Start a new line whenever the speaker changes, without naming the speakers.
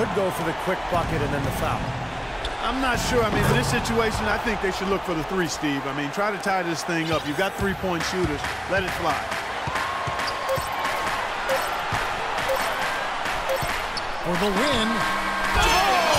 could go for the quick bucket and then the foul.
I'm not sure. I mean, in this situation, I think they should look for the three, Steve. I mean, try to tie this thing up. You've got three-point shooters. Let it fly.
For the win. Oh!